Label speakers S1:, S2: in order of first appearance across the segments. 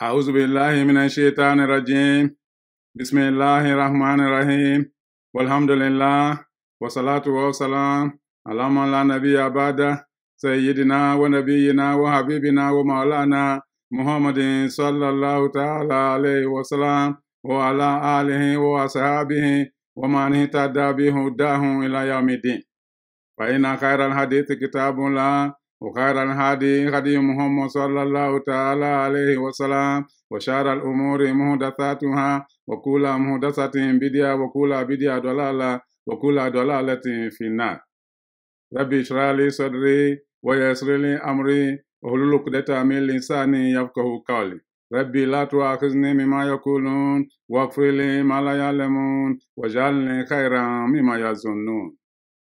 S1: أعوذ بالله من الشيطان الرجيم. بسم الله الرحمن الرحيم. والحمد لله والصلاة والسلام على من لا نبي بعده سيدنا ونبينا وحبيبنا ومولانا محمد صلى الله تعالى عليه وسلم وعلى آله وأصحابه ومن اهتدى بهداه إلى يوم الدين. فإن خير الحديث كتاب الله وخير الهدي هدي محمد صلى الله تعالى عليه وسلم وشر الأمور محدثاتها وكل محدثة بدعة وكل بدعة ضلالة وكل ضلالة في النار. ربي اشرح لي صدري ويسر لي أمري واحلل عقدة من لساني يفقه قولي. ربي لا تؤاخذني مما يقولون واغفر لي ما لا يعلمون واجعلني خيرا مما يظنون.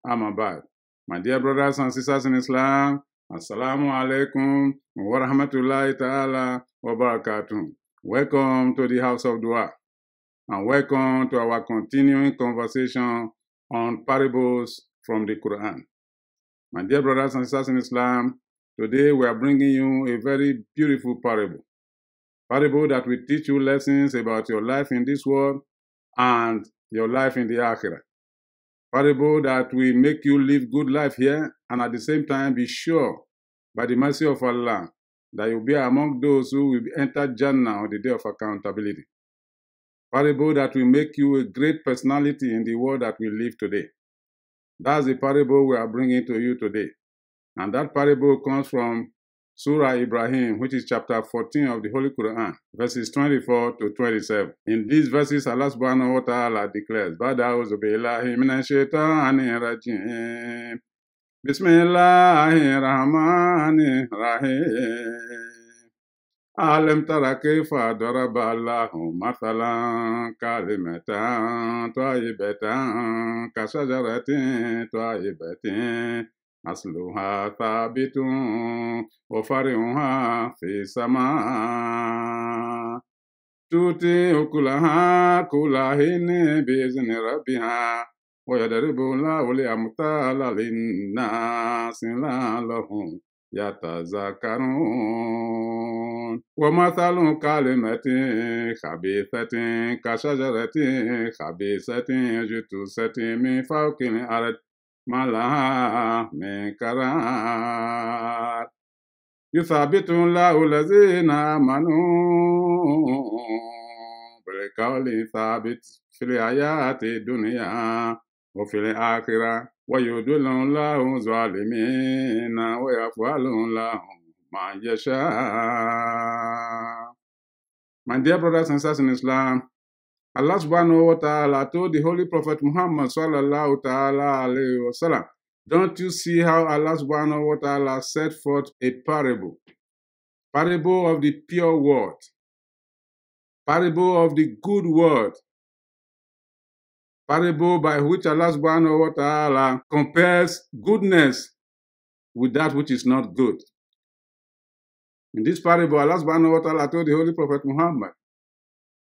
S1: أما بعد My dear brothers and sisters in Islam, Assalamu alaikum wa rahmatullahi ta'ala wa barakatuh. Welcome to the House of Dua and welcome to our continuing conversation on parables from the Quran. My dear brothers and sisters in Islam, today we are bringing you a very beautiful parable. Parable that will teach you lessons about your life in this world and your life in the Akhirah parable that will make you live good life here and at the same time be sure by the mercy of Allah that you'll be among those who will enter Jannah on the day of accountability. Parable that will make you a great personality in the world that we live today. That's the parable we are bringing to you today. And that parable comes from Surah Ibrahim, which is chapter 14 of the Holy Quran, verses 24 to 27. In these verses, Allah subhanahu wa ta'ala declares, Bada'uzu billahi minash shaitanir rajim. Bismillahir rahmanir rahim. Alam tara kayfa daraba Allahu mathalan kalimatan tayyibatan kasajaratin tayyibatin أصلها ثابت وفرعها في السماء تؤتي أكلها كل حين بإذن ربها ويضرب الله الأمثال للناس لعلهم يتذكرون ومثل كلمة خبيثة كشجرة خبيثة اجتثت من فوق الأرض ما لها من قرار يثبت الله الذين آمنوا بالقول ثابت في الحياة الدنيا وفي الآخرة ويضل الله الظالمين ويفعل الله ما يشاء My dear brothers and sisters in Islam, Allah subhanahu wa ta'ala told the Holy Prophet Muhammad sallallahu ta'ala alayhi wa sallam, don't you see how Allah subhanahu wa ta'ala set forth a parable? Parable of the pure word. Parable of the good word. Parable by which Allah subhanahu wa ta'ala compares goodness with that which is not good. In this parable, Allah subhanahu wa ta'ala told the Holy Prophet Muhammad,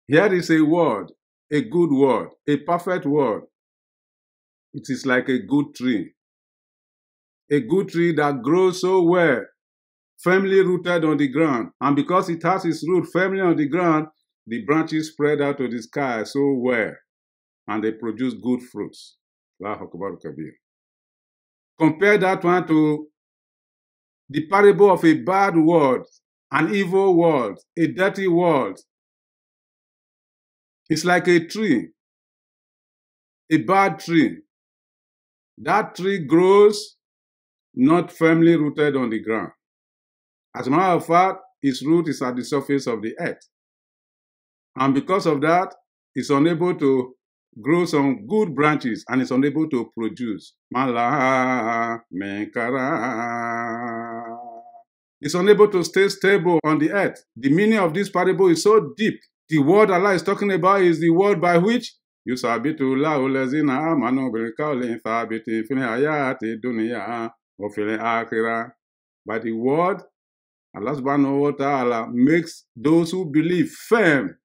S1: here is a word, a good word, a perfect word. It is like a good tree. A good tree that grows so well, firmly rooted on the ground. And because it has its root firmly on the ground, the branches spread out to the sky so well, and they produce good fruits. Compare that one to the parable of a bad world, an evil world, a dirty world, it's like a tree, a bad tree. That tree grows not firmly rooted on the ground. As a matter of fact, its root is at the surface of the earth. And because of that, it's unable to grow some good branches and it's unable to produce. It's unable to stay stable on the earth. The meaning of this parable is so deep the word Allah is talking about is the word by which yusabitu lahu lazina amanu bil qawli thabiti fil hayati dunya wa fil akhirah. By the word, Allah subhanahu wa ta'ala makes those who believe firm,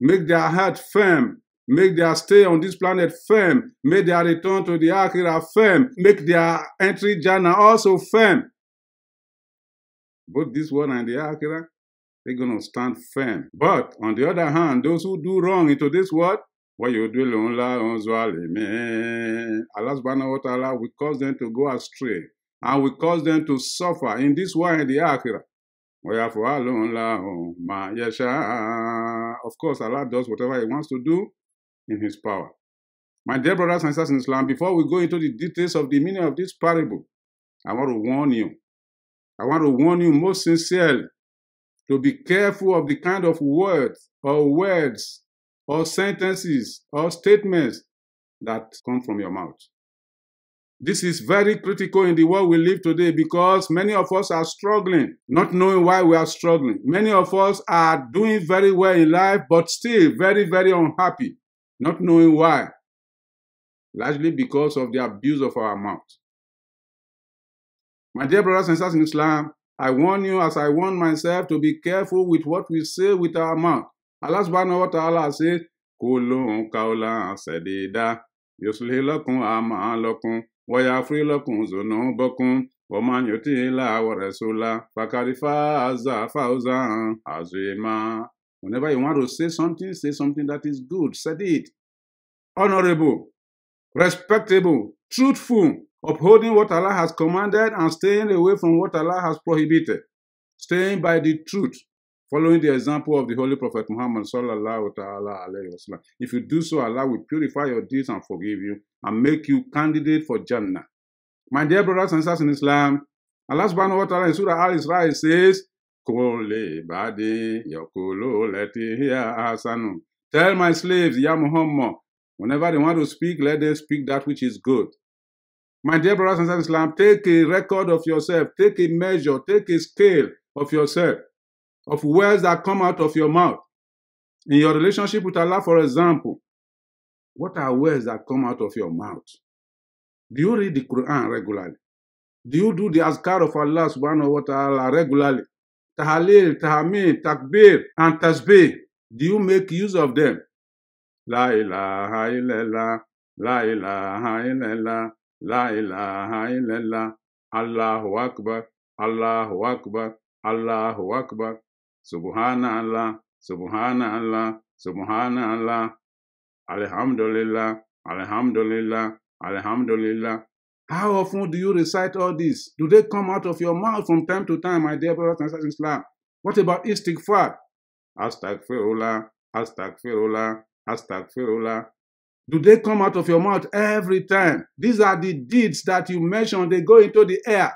S1: make their heart firm, make their stay on this planet firm, make their return to the akhirah firm, make their entry jannah also firm. Both this one and the akhirah they're going to stand firm. But on the other hand, those who do wrong into this world, what you do, Allah subhanahu wa ta'ala will cause them to go astray and will cause them to suffer in this world and the akhirah. Of course, Allah does whatever He wants to do in His power. My dear brothers and sisters in Islam, before we go into the details of the meaning of this parable, I want to warn you. I want to warn you most sincerely to be careful of the kind of words or words or sentences or statements that come from your mouth. This is very critical in the world we live today because many of us are struggling, not knowing why we are struggling. Many of us are doing very well in life, but still very, very unhappy, not knowing why. Largely because of the abuse of our mouth. My dear brothers and sisters in Islam, I warn you, as I warn myself, to be careful with what we say with our mouth. Allah subhanahu wa ta'ala says, Kulun kaulan sadida, yusli lakum amalakum, wa yafri lakum zunubakum, wa man yutila wa rasula, fakari faza fawzan azima. Whenever you want to say something, say something that is good. Said it. Honorable, respectable, truthful, upholding what Allah has commanded and staying away from what Allah has prohibited. Staying by the truth following the example of the Holy Prophet Muhammad sallallahu ta'ala alayhi wasallam. If you do so, Allah will purify your deeds and forgive you and make you candidate for Jannah. My dear brothers and sisters in Islam, Allah subhanahu wa ta'ala in Surah Al-Isra says, Tell my slaves, Ya Muhammad, whenever they want to speak, let them speak that which is good. My dear brothers and sisters in Islam, take a record of yourself, take a measure, take a scale of yourself of words that come out of your mouth. In your relationship with Allah, for example, what are words that come out of your mouth? Do you read the Quran regularly? Do you do the azkar of Allah subhanahu wa ta'ala regularly? Tahalil, tahamid, takbir, and tasbih. Do you make use of them? La ilaha illallah, la ilaha illallah, la ilaha illallah, Allahu Akbar, Allahu Akbar, Allahu Akbar. Subhanallah, Subhanallah, Subhanallah, Alhamdulillah, Alhamdulillah, Alhamdulillah. How often do you recite all this? Do they come out of your mouth from time to time, my dear brothers and sisters in Islam? What about istighfar? Astaghfirullah, astaghfirullah, astaghfirullah. Do they come out of your mouth every time? These are the deeds that you mention, they go into the air,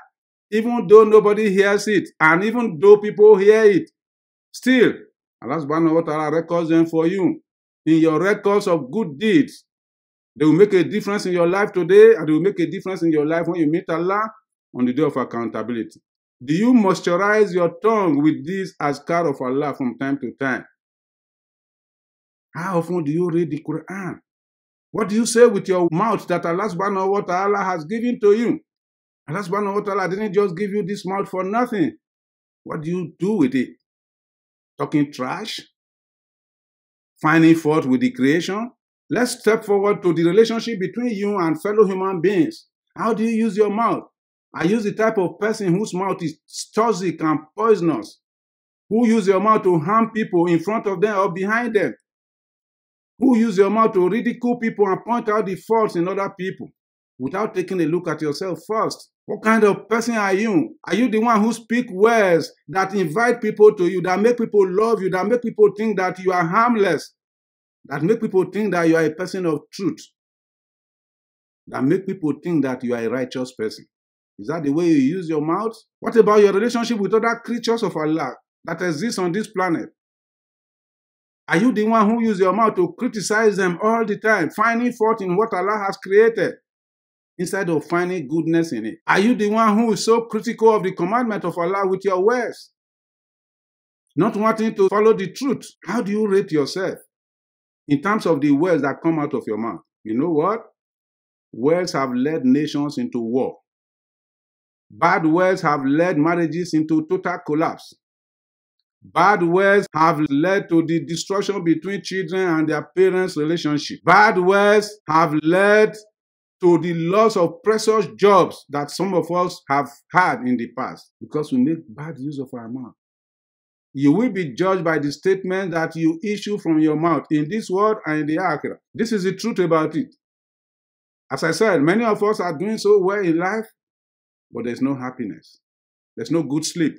S1: even though nobody hears it, and even though people hear it. Still, Allah subhanahu wa ta'ala records them for you. In your records of good deeds, they will make a difference in your life today, and they will make a difference in your life when you meet Allah on the day of accountability. Do you moisturize your tongue with this azkar of Allah from time to time? How often do you read the Quran? What do you say with your mouth that Allah subhanahu wa ta'ala has given to you? Allah subhanahu wa ta'ala didn't just give you this mouth for nothing. What do you do with it? talking trash, finding fault with the creation. Let's step forward to the relationship between you and fellow human beings. How do you use your mouth? I use the type of person whose mouth is toxic and poisonous, who use your mouth to harm people in front of them or behind them, who use your mouth to ridicule people and point out the faults in other people without taking a look at yourself first. What kind of person are you? Are you the one who speak words that invite people to you, that make people love you, that make people think that you are harmless, that make people think that you are a person of truth, that make people think that you are a righteous person? Is that the way you use your mouth? What about your relationship with other creatures of Allah that exist on this planet? Are you the one who use your mouth to criticize them all the time, finding fault in what Allah has created? instead of finding goodness in it? Are you the one who is so critical of the commandment of Allah with your words? Not wanting to follow the truth. How do you rate yourself in terms of the words that come out of your mouth? You know what? Words have led nations into war. Bad words have led marriages into total collapse. Bad words have led to the destruction between children and their parents' relationship. Bad words have led to the loss of precious jobs that some of us have had in the past because we make bad use of our mouth. You will be judged by the statement that you issue from your mouth in this world and in the akhirah. This is the truth about it. As I said, many of us are doing so well in life, but there's no happiness. There's no good sleep.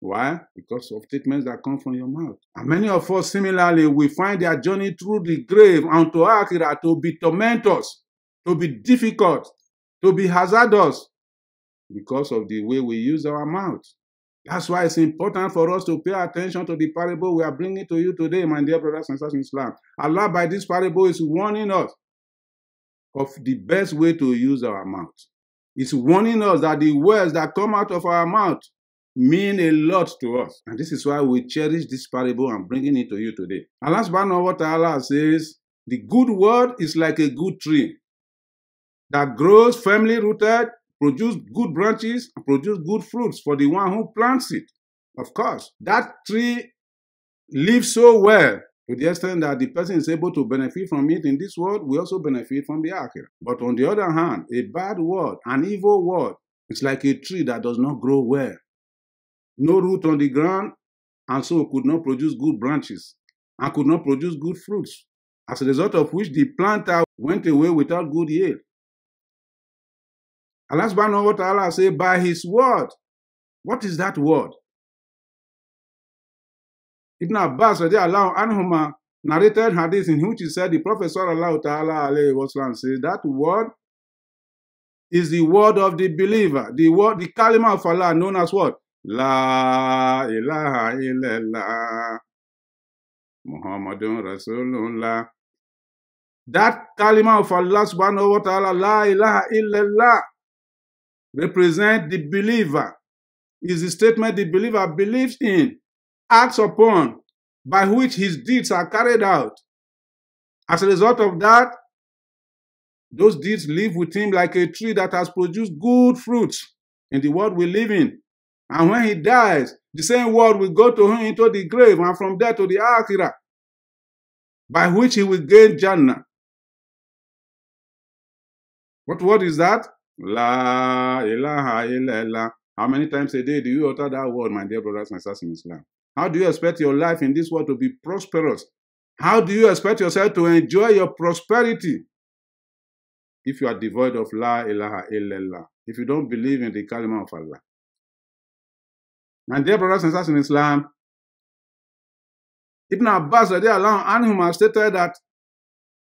S1: Why? Because of statements that come from your mouth. And many of us, similarly, we find their journey through the grave and to Akhirah to be tormentous, to be difficult, to be hazardous because of the way we use our mouth. That's why it's important for us to pay attention to the parable we are bringing to you today, my dear brothers and sisters in Islam. Allah, by this parable, is warning us of the best way to use our mouth. It's warning us that the words that come out of our mouth mean a lot to us. And this is why we cherish this parable and bringing it to you today. Allah subhanahu wa ta'ala says, the good word is like a good tree that grows firmly rooted, produce good branches, and produce good fruits for the one who plants it. Of course, that tree lives so well to the extent that the person is able to benefit from it in this world, we also benefit from the akhirah. But on the other hand, a bad word, an evil word, it's like a tree that does not grow well no root on the ground, and so could not produce good branches and could not produce good fruits, as a result of which the planter went away without good yield. Allah subhanahu wa ta'ala say, by his word. What is that word? Ibn Abbas radiallahu anhuma narrated hadith in which he said the Prophet sallallahu ta'ala alayhi wa sallam says that word is the word of the believer, the word, the kalima of Allah known as what? La ilaha illallah. Muhammadun Rasulullah. That kalima of Allah subhanahu wa ta'ala, La ilaha illallah, represent the believer. Is the statement the believer believes in, acts upon, by which his deeds are carried out. As a result of that, those deeds live with him like a tree that has produced good fruits in the world we live in. And when he dies, the same word will go to him into the grave and from there to the Akhirah, by which he will gain Jannah. What word is that? La ilaha illallah. How many times a day do you utter that word, my dear brothers and sisters in Islam? How do you expect your life in this world to be prosperous? How do you expect yourself to enjoy your prosperity if you are devoid of La ilaha illallah? If you don't believe in the kalima of Allah? My dear brothers and sisters in Islam, Ibn Abbas anhum stated that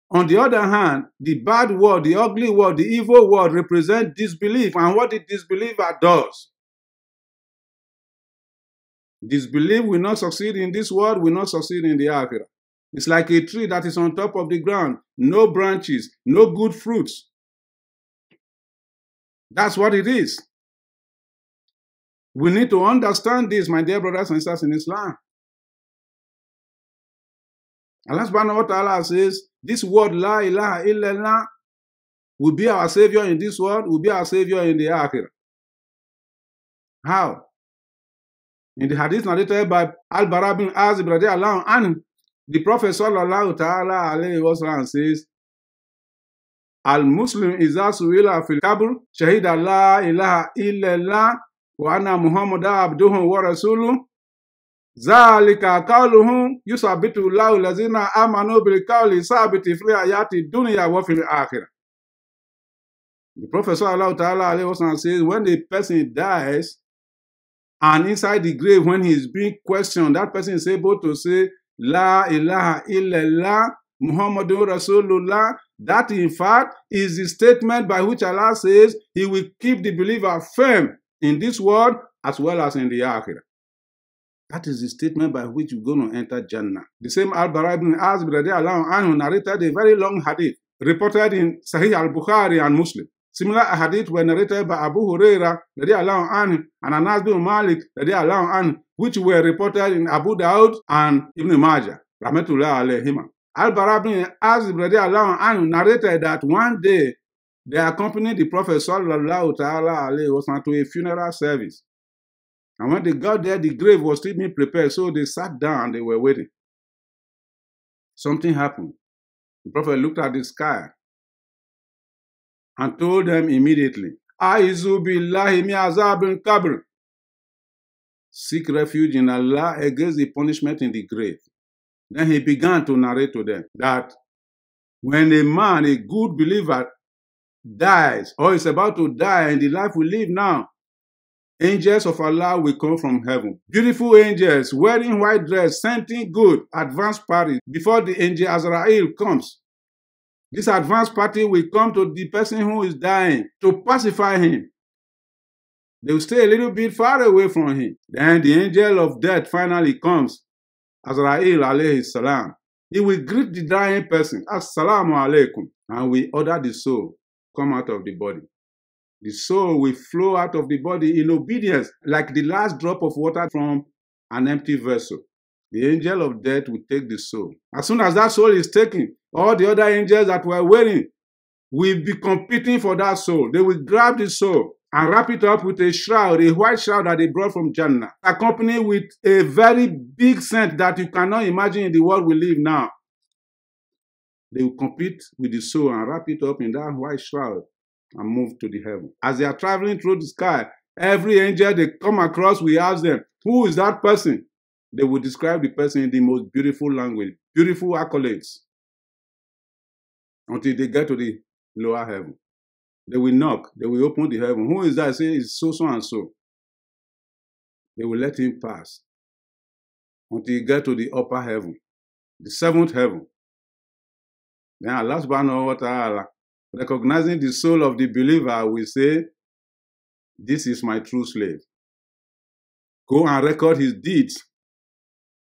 S1: on the other hand, the bad world, the ugly world, the evil world represent disbelief and what the disbeliever does. Disbelief will not succeed in this world, will not succeed in the akhirah. It's like a tree that is on top of the ground, no branches, no good fruits. That's what it is. We need to understand this, my dear brothers and sisters in Islam. Allah subhanahu wa ta'ala says, this word La ilaha illallah will be our savior in this world, will be our savior in the akhirah. How? In the hadith narrated by Al-Bara bin Azib radiallahu anhu, the Prophet sallallahu ta'ala alayhi wa sallam says, Al-Muslim iza suwila fil kabr, shahida la ilaha illallah وأن محمد عبده ورسوله ذلك قولهم يثبت الله الذين آمنوا بالقول الثابت في الحياة الدنيا وفي الآخرة. The Prophet sallallahu ta'ala alayhi wa says, when the person dies, and inside the grave, when he is being questioned, that person is able to say, La ilaha illallah, Muhammadun Rasulullah. That in fact is the statement by which Allah says he will keep the believer firm in this world as well as in the Akhirah. That is the statement by which you're going to enter Jannah. The same Al-Bara ibn Azib anhu narrated a very long hadith reported in Sahih al-Bukhari and Muslim. Similar hadith were narrated by Abu Huraira anhu and Anas bin Malik anhu, which were reported in Abu Dawud and Ibn Majah. Rahmatullah alayhima. Al-Bara ibn Azib anhu narrated that one day they accompanied the Prophet sallallahu ta'ala alayhi wa to a funeral service. And when they got there, the grave was still being prepared, so they sat down and they were waiting. Something happened. The Prophet looked at the sky and told them immediately, kabr. seek refuge in Allah against the punishment in the grave. Then he began to narrate to them that when a man, a good believer, dies or is about to die in the life we live now, angels of Allah will come from heaven. Beautiful angels wearing white dress, scenting good, advanced party before the angel Azrael comes. This advanced party will come to the person who is dying to pacify him. They will stay a little bit far away from him. Then the angel of death finally comes, Azrael alayhi salam. He will greet the dying person, Assalamu alaikum, and we order the soul come out of the body. The soul will flow out of the body in obedience, like the last drop of water from an empty vessel. The angel of death will take the soul. As soon as that soul is taken, all the other angels that were waiting will be competing for that soul. They will grab the soul and wrap it up with a shroud, a white shroud that they brought from Jannah, accompanied with a very big scent that you cannot imagine in the world we live now. They will compete with the soul and wrap it up in that white shroud and move to the heaven. As they are traveling through the sky, every angel they come across, we ask them, Who is that person? They will describe the person in the most beautiful language, beautiful accolades, until they get to the lower heaven. They will knock, they will open the heaven. Who is that? Say it's so so and so. They will let him pass until he get to the upper heaven, the seventh heaven. Then Allah subhanahu wa ta'ala, recognizing the soul of the believer, we say, This is my true slave. Go and record his deeds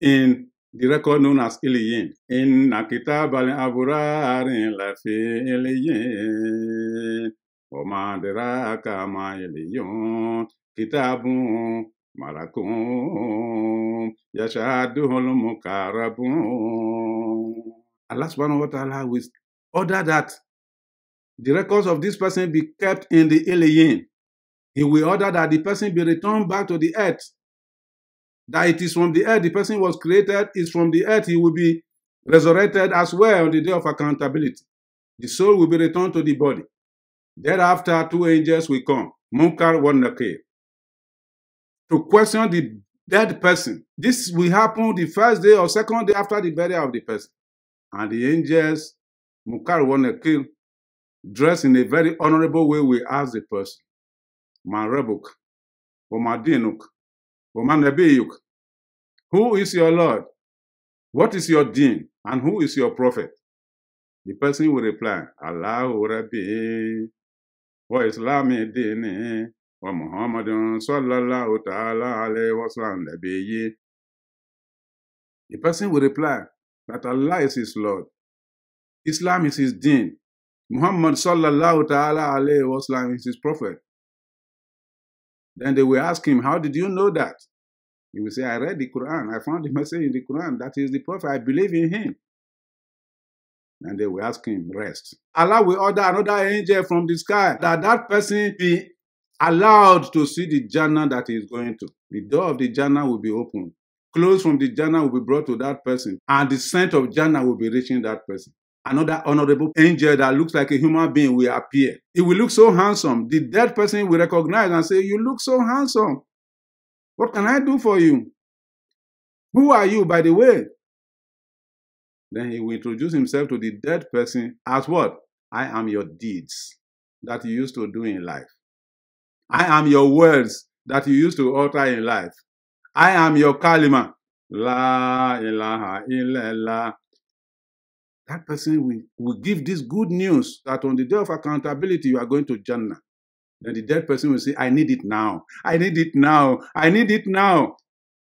S1: in the record known as Iliyin. In Nakita Balin Aburarin Lafi Iliyin. Omadera Kama Iliyon. Kitabun Marakun. Yashadul Mukarabun. Allah subhanahu wa ta'ala will order that the records of this person be kept in the Iliyin. He will order that the person be returned back to the earth. That it is from the earth the person was created, is from the earth he will be resurrected as well on the day of accountability. The soul will be returned to the body. Thereafter, two angels will come, Munkar one Nakir, to question the dead person. This will happen the first day or second day after the burial of the person. And the angels, Munkar one Nakir, dressed in a very honorable way, will ask the person, Marebuk, Omadinuk, Omanebiyuk, who is your Lord? What is your deen? And who is your prophet? The person will reply, Allahu Rabbi, wa Islami dini, wa Muhammadun sallallahu ta'ala alayhi wa sallam nabiyyi. The person will reply that Allah is his Lord. Islam is his deen. Muhammad sallallahu ta'ala alayhi wa sallam is his prophet. Then they will ask him, How did you know that? He will say, I read the Quran. I found the message in the Quran. That is the prophet. I believe in him. And they will ask him, Rest. Allah will order another angel from the sky that that person be allowed to see the Jannah that he is going to. The door of the Jannah will be opened. Clothes from the Jannah will be brought to that person. And the scent of Jannah will be reaching that person another honorable angel that looks like a human being will appear. He will look so handsome. The dead person will recognize and say, You look so handsome. What can I do for you? Who are you, by the way? Then he will introduce himself to the dead person as what? I am your deeds that you used to do in life. I am your words that you used to utter in life. I am your kalima. La ilaha illallah that person will, will give this good news that on the day of accountability, you are going to Jannah. Then the dead person will say, I need it now. I need it now. I need it now.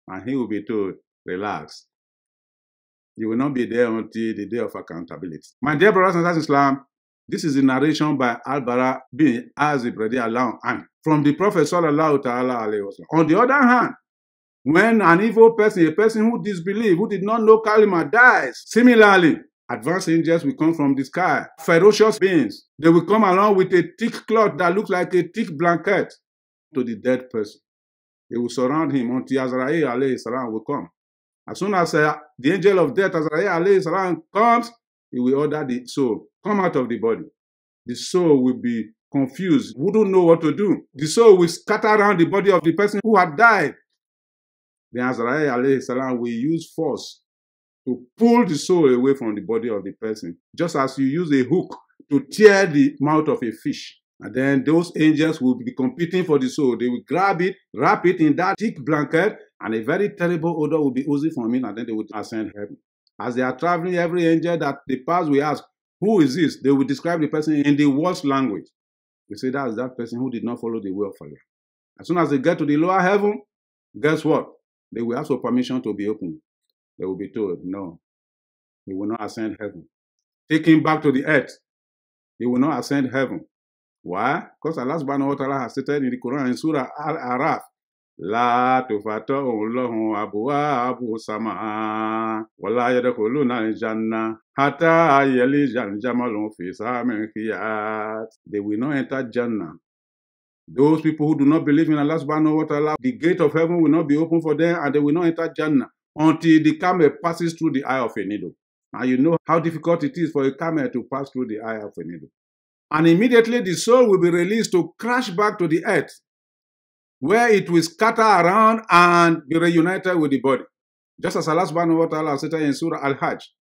S1: And he will be told, relax. You will not be there until the day of accountability. My dear brothers and sisters in Islam, this is the narration by Al-Bara bin Azib radiallahu anh from the Prophet sallallahu ta'ala alayhi wa On the other hand, when an evil person, a person who disbelieved, who did not know Kalima, dies, similarly, Advanced angels will come from the sky. Ferocious beings. They will come along with a thick cloth that looks like a thick blanket to the dead person. They will surround him until Azrael alayhi salam will come. As soon as uh, the angel of death, Azrael alayhi salam, comes, he will order the soul, come out of the body. The soul will be confused, wouldn't know what to do. The soul will scatter around the body of the person who had died. Then Azrael alayhi salam will use force to pull the soul away from the body of the person, just as you use a hook to tear the mouth of a fish. And then those angels will be competing for the soul. They will grab it, wrap it in that thick blanket, and a very terrible odor will be oozing from it, and then they will ascend heaven. As they are traveling, every angel that they pass will ask, Who is this? They will describe the person in the worst language. They say that is that person who did not follow the way of Allah. As soon as they get to the lower heaven, guess what? They will ask for permission to be opened. They will be told, No, he will not ascend heaven. Take him back to the earth. He will not ascend heaven. Why? Because Allah subhanahu wa ta'ala has stated in the Quran in Surah Al-Araf, La tufatahu lahum abwabu sama wala yadkhuluna al-janna hatta yalija al-jamalu fi samil khiyat. They will not enter Jannah. Those people who do not believe in Allah subhanahu wa ta'ala, the gate of heaven will not be open for them and they will not enter Jannah until the camel passes through the eye of a needle. And you know how difficult it is for a camel to pass through the eye of a needle. And immediately the soul will be released to crash back to the earth, where it will scatter around and be reunited with the body. Just as Allah subhanahu wa ta'ala said in Surah Al-Hajj,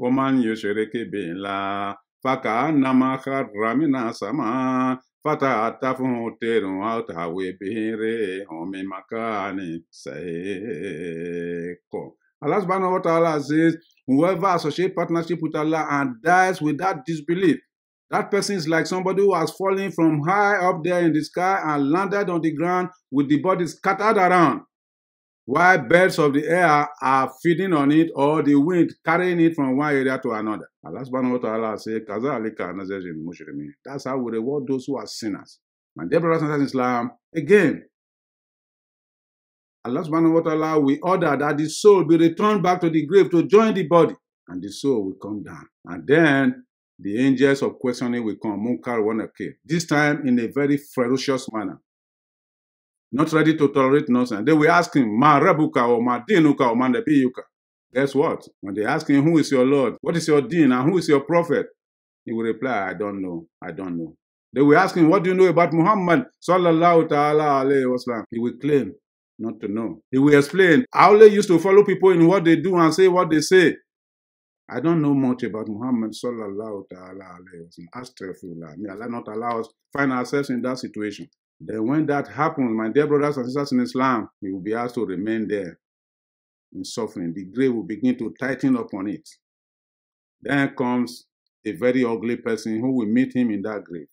S1: وَمَنْ يُشْرِكِ بِاللَّهِ faka namaka ramina sama fata ata fún terun àtàwé bere omi makani seko. Allah subhanahu wa ta'ala says, whoever associates partnership with Allah and dies without disbelief, that person is like somebody who has fallen from high up there in the sky and landed on the ground with the body scattered around while birds of the air are feeding on it or the wind carrying it from one area to another. Allah subhanahu wa ta'ala says, That's how we reward those who are sinners. My dear brothers and sisters in Islam, again, Allah subhanahu wa ta'ala will order that the soul be returned back to the grave to join the body, and the soul will come down. And then the angels of questioning will come, Munkar wa Nakir, this time in a very ferocious manner. Not ready to tolerate nonsense. They will ask him, Ma Rabuka or Ma Dinuka or Ma Nabiyuka. Guess what? When they ask him, Who is your Lord? What is your deen? And who is your prophet? He will reply, I don't know. I don't know. They will ask him, What do you know about Muhammad? Sallallahu ta'ala alayhi wasallam. He will claim not to know. He will explain, I only used to follow people in what they do and say what they say. I don't know much about Muhammad sallallahu ta'ala alayhi wa sallam. Astaghfirullah. May Allah not allow us find ourselves in that situation. Then when that happens, my dear brothers and sisters in Islam, we will be asked to remain there in suffering. The grave will begin to tighten up on it. Then comes a very ugly person who will meet him in that grave.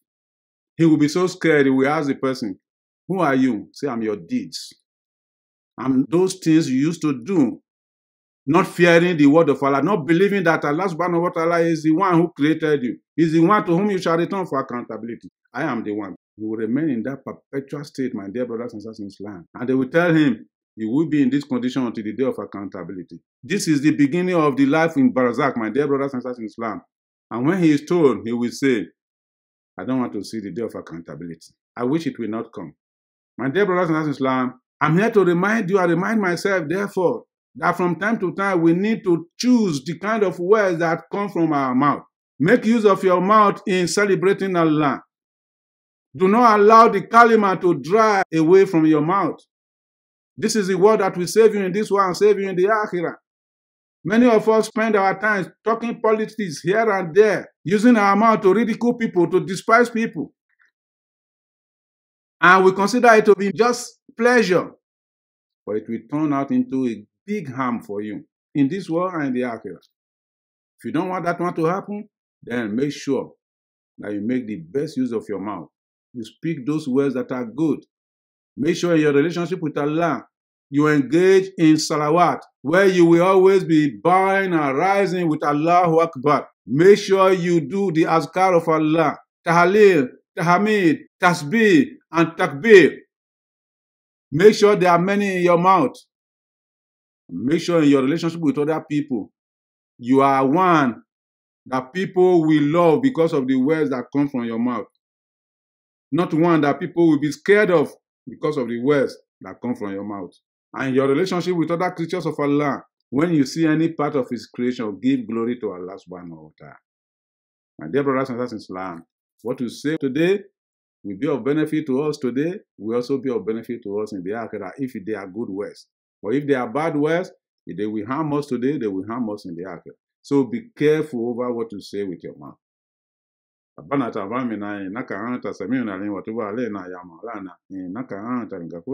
S1: He will be so scared, he will ask the person, Who are you? Say, I'm your deeds. I'm those things you used to do not fearing the word of Allah, not believing that Allah subhanahu wa ta'ala is the one who created you, is the one to whom you shall return for accountability. I am the one. Will remain in that perpetual state, my dear brothers and sisters in Islam. And they will tell him, you will be in this condition until the day of accountability. This is the beginning of the life in Barzakh, my dear brothers and sisters in Islam. And when he is told, he will say, I don't want to see the day of accountability. I wish it will not come. My dear brothers and sisters in Islam, I'm here to remind you, I remind myself, therefore, that from time to time we need to choose the kind of words that come from our mouth. Make use of your mouth in celebrating Allah. Do not allow the kalima to dry away from your mouth. This is the word that will save you in this world and save you in the akhirah. Many of us spend our time talking politics here and there, using our mouth to ridicule people, to despise people. And we consider it to be just pleasure. But it will turn out into a big harm for you in this world and in the akhirah. If you don't want that one to happen, then make sure that you make the best use of your mouth. You speak those words that are good. Make sure in your relationship with Allah, you engage in salawat, where you will always be bowing and rising with Allahu Akbar. Make sure you do the azkar of Allah, tahalil, tahmid, tasbih, and takbir. Make sure there are many in your mouth. Make sure in your relationship with other people, you are one that people will love because of the words that come from your mouth. Not one that people will be scared of because of the words that come from your mouth. And your relationship with other creatures of Allah, when you see any part of His creation, give glory to Allah subhanahu wa ta'ala. My dear brothers and sisters in Islam, what you say today will be of benefit to us today, will also be of benefit to us in the Akhirah if they are good words. But if they are bad words, they will harm us today, they will harm us in the afterlife. So be careful over what you say with your mouth. bana ta ba min na ye na ka an ta sami na le watu ba le na ya ma la na na ka an ta ga ko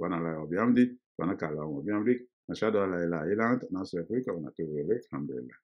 S1: wana la bi wana ka la bi amdi ashhadu la ilaha illa anta nastaghfiruka wa natubu alhamdulillah